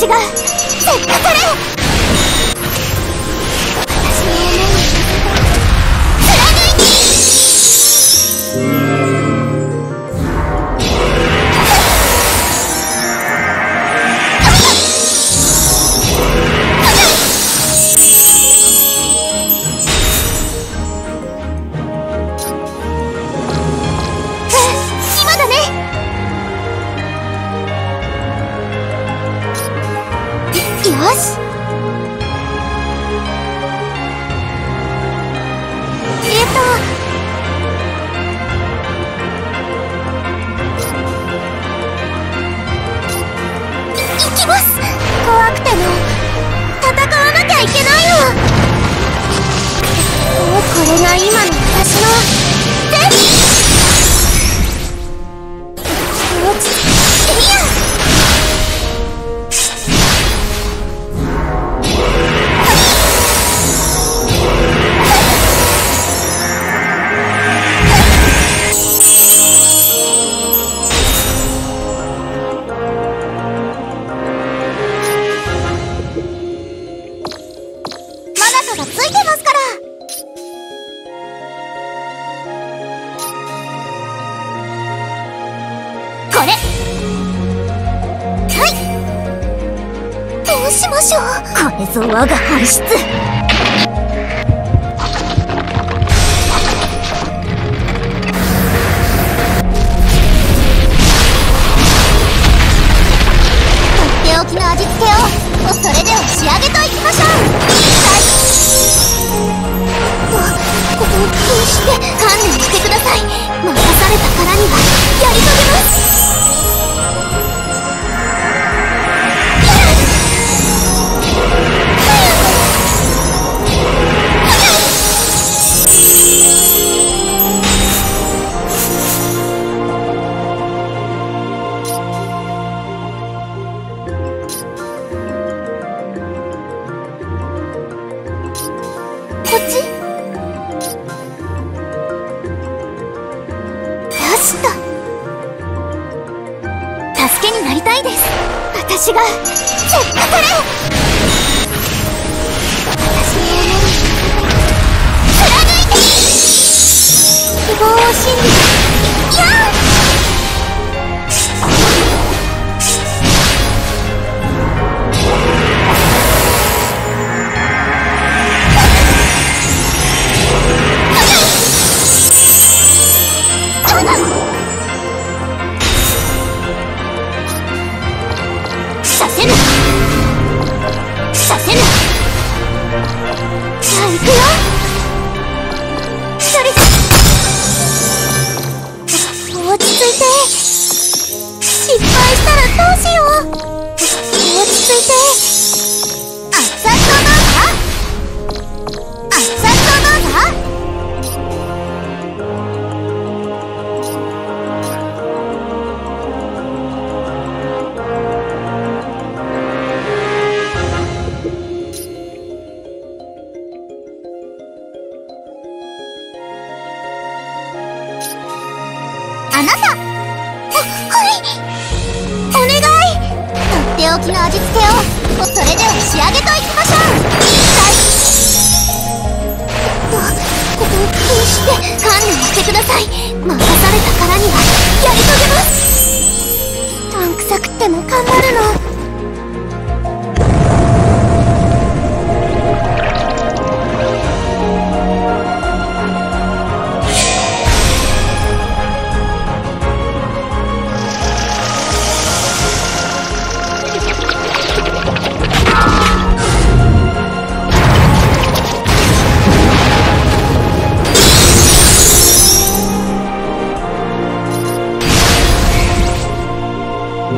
せっかかれ今これ。はい。どうしましょう。これぞ我が本質とっておきの味付けを。それでは仕上げといきましょう。はい。ここを決して観念してください。任されたからにはやり遂げますけになりたいです。私がせっかかれ私の思い。貫いて。希望を信じて。お願い。とっておきの味付けをそれでは仕上げとい。きましょうはい。とここを気にして観念してください。任されたからにはやり遂げますどんくさくっても頑張るのこ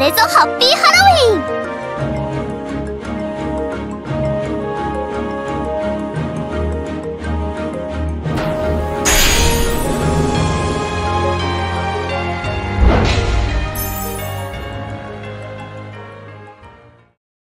れぞハッピーハロウィン。